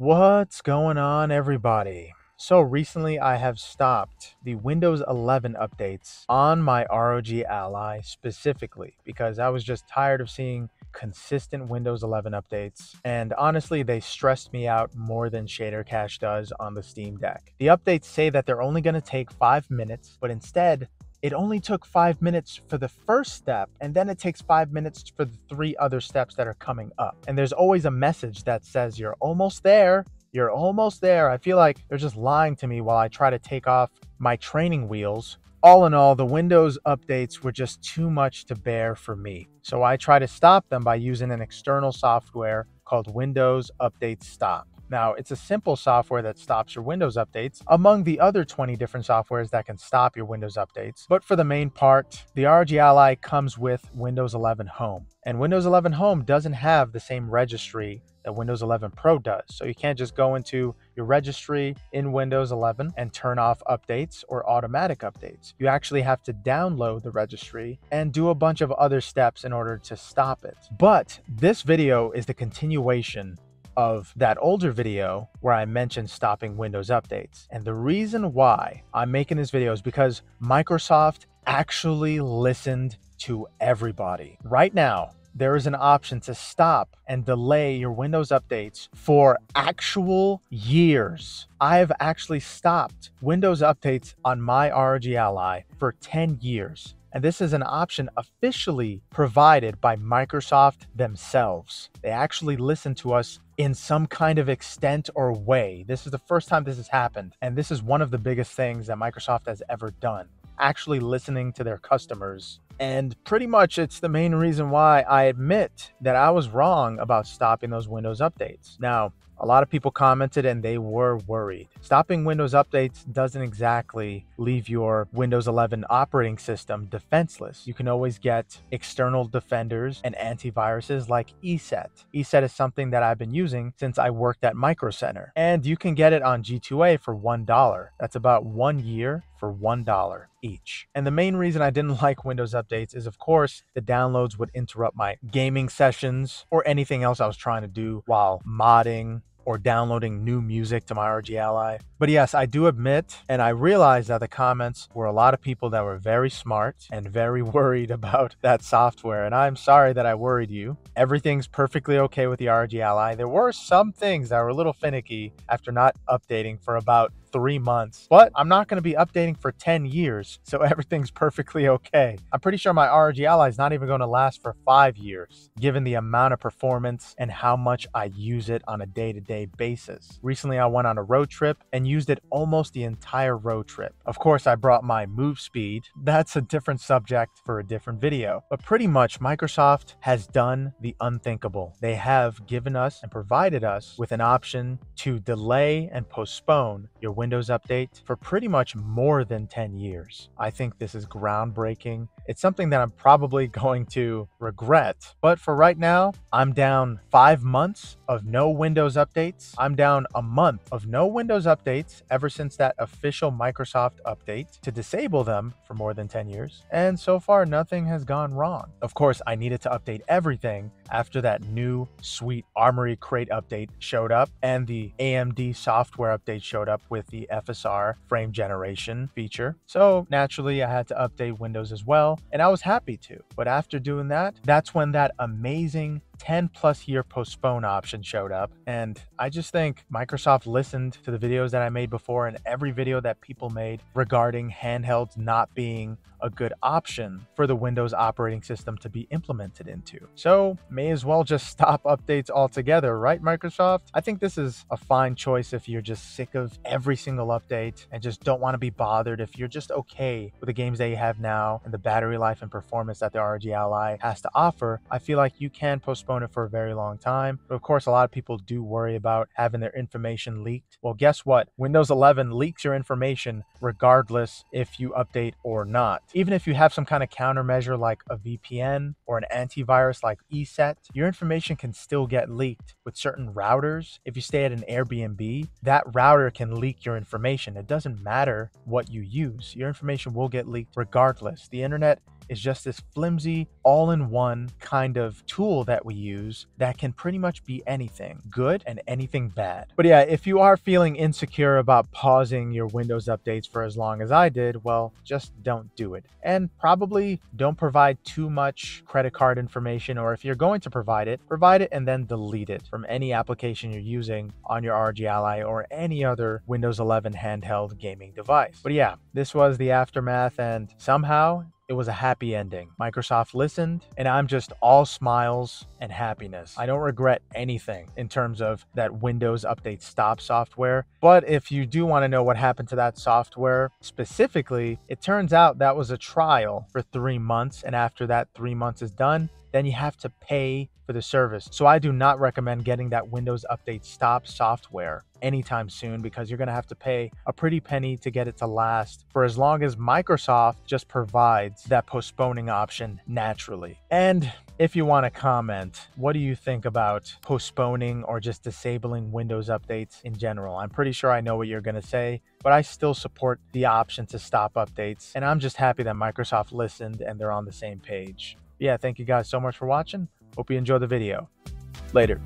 What's going on, everybody? So recently, I have stopped the Windows 11 updates on my ROG Ally specifically because I was just tired of seeing consistent Windows 11 updates. And honestly, they stressed me out more than Shader Cache does on the Steam Deck. The updates say that they're only going to take five minutes, but instead, it only took five minutes for the first step, and then it takes five minutes for the three other steps that are coming up. And there's always a message that says you're almost there. You're almost there. I feel like they're just lying to me while I try to take off my training wheels. All in all, the Windows updates were just too much to bear for me. So I try to stop them by using an external software called Windows Update Stop. Now, it's a simple software that stops your Windows updates among the other 20 different softwares that can stop your Windows updates. But for the main part, the ROG Ally comes with Windows 11 Home. And Windows 11 Home doesn't have the same registry that Windows 11 Pro does. So you can't just go into your registry in Windows 11 and turn off updates or automatic updates. You actually have to download the registry and do a bunch of other steps in order to stop it. But this video is the continuation of that older video where I mentioned stopping Windows updates. And the reason why I'm making this video is because Microsoft actually listened to everybody. Right now, there is an option to stop and delay your Windows updates for actual years. I have actually stopped Windows updates on my ROG Ally for 10 years. And this is an option officially provided by Microsoft themselves. They actually listen to us in some kind of extent or way. This is the first time this has happened. And this is one of the biggest things that Microsoft has ever done actually listening to their customers. And pretty much it's the main reason why I admit that I was wrong about stopping those Windows updates. Now, a lot of people commented and they were worried. Stopping Windows updates doesn't exactly leave your Windows 11 operating system defenseless. You can always get external defenders and antiviruses like ESET. ESET is something that I've been using since I worked at Micro Center, and you can get it on G2A for $1. That's about one year for $1 each. And the main reason I didn't like Windows updates is, of course, the downloads would interrupt my gaming sessions or anything else I was trying to do while modding or downloading new music to my ROG Ally. But yes, I do admit, and I realize that the comments were a lot of people that were very smart and very worried about that software. And I'm sorry that I worried you. Everything's perfectly okay with the ROG Ally. There were some things that were a little finicky after not updating for about three months, but I'm not going to be updating for 10 years, so everything's perfectly okay. I'm pretty sure my ROG Ally is not even going to last for five years, given the amount of performance and how much I use it on a day to day basis. Recently, I went on a road trip and used it almost the entire road trip. Of course, I brought my move speed. That's a different subject for a different video, but pretty much Microsoft has done the unthinkable. They have given us and provided us with an option to delay and postpone your Windows Update for pretty much more than 10 years. I think this is groundbreaking. It's something that I'm probably going to regret. But for right now, I'm down five months of no Windows updates. I'm down a month of no Windows updates ever since that official Microsoft update to disable them for more than 10 years. And so far, nothing has gone wrong. Of course, I needed to update everything after that new sweet Armoury Crate update showed up and the AMD software update showed up with the FSR frame generation feature. So naturally, I had to update Windows as well, and I was happy to. But after doing that, that's when that amazing 10 plus year postpone option showed up. And I just think Microsoft listened to the videos that I made before and every video that people made regarding handhelds not being a good option for the Windows operating system to be implemented into. So, may as well just stop updates altogether, right, Microsoft? I think this is a fine choice if you're just sick of every single update and just don't want to be bothered. If you're just okay with the games that you have now and the battery life and performance that the ROG Ally has to offer, I feel like you can postpone for a very long time. But of course, a lot of people do worry about having their information leaked. Well, guess what? Windows 11 leaks your information regardless if you update or not. Even if you have some kind of countermeasure like a VPN or an antivirus like ESET, your information can still get leaked with certain routers. If you stay at an Airbnb, that router can leak your information. It doesn't matter what you use, your information will get leaked regardless. The internet is just this flimsy, all in one kind of tool that we use that can pretty much be anything good and anything bad. But yeah, if you are feeling insecure about pausing your Windows updates for as long as I did, well, just don't do it. And probably don't provide too much credit card information, or if you're going to provide it, provide it and then delete it from any application you're using on your ROG Ally or any other Windows 11 handheld gaming device. But yeah, this was the aftermath, and somehow it was a happy ending. Microsoft listened, and I'm just all smiles and happiness. I don't regret anything in terms of that Windows Update Stop software. But if you do want to know what happened to that software specifically, it turns out that was a trial for three months. And after that three months is done, then you have to pay for the service. So I do not recommend getting that Windows Update Stop software anytime soon because you're going to have to pay a pretty penny to get it to last for as long as Microsoft just provides that postponing option naturally. And if you want to comment, what do you think about postponing or just disabling Windows updates in general? I'm pretty sure I know what you're going to say, but I still support the option to stop updates. And I'm just happy that Microsoft listened and they're on the same page. Yeah, thank you guys so much for watching. Hope you enjoyed the video. Later.